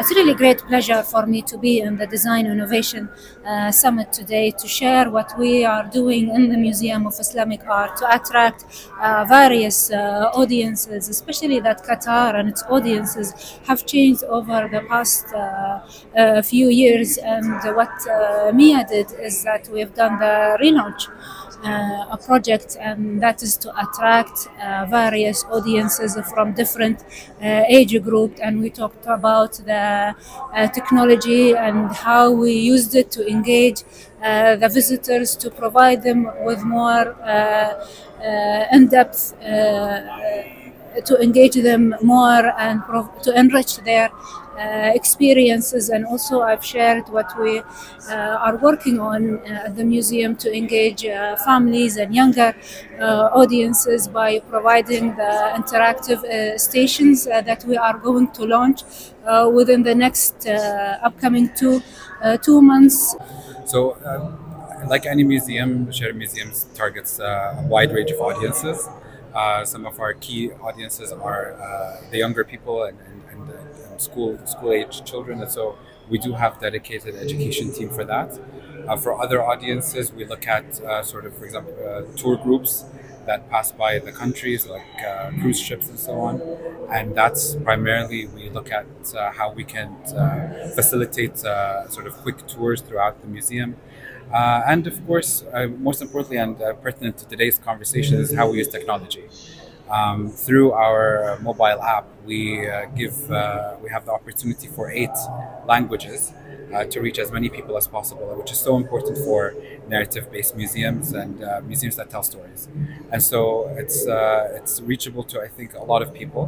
It's really great pleasure for me to be in the Design Innovation uh, Summit today to share what we are doing in the Museum of Islamic Art to attract uh, various uh, audiences, especially that Qatar and its audiences have changed over the past uh, uh, few years. And what uh, MIA did is that we've done the relaunch uh, a project, and that is to attract various audiences from different age groups. And we talked about the Uh, uh, technology and how we used it to engage uh, the visitors to provide them with more in-depth to engage them more and to enrich their uh, experiences and also I've shared what we uh, are working on uh, at the museum to engage uh, families and younger uh, audiences by providing the interactive uh, stations that we are going to launch within the next upcoming two two months. So. Um, like any museum, Msheireb Museums targets a wide range of audiences. Uh, some of our key audiences are uh, the younger people and, and, and, and school school age children, and so we do have dedicated education team for that. Uh, for other audiences, we look at uh, sort of, for example, uh, tour groups that pass by the countries, like uh, cruise ships and so on. And that's primarily we look at how we can facilitate sort of quick tours throughout the museum. Uh, and of course, uh, most importantly and uh, pertinent to today's conversation is how we use technology. Um, through our mobile app, we uh, give uh, we have the opportunity for eight languages uh, to reach as many people as possible, which is so important for narrative-based museums and uh, museums that tell stories. And so it's uh, it's reachable to I think a lot of people.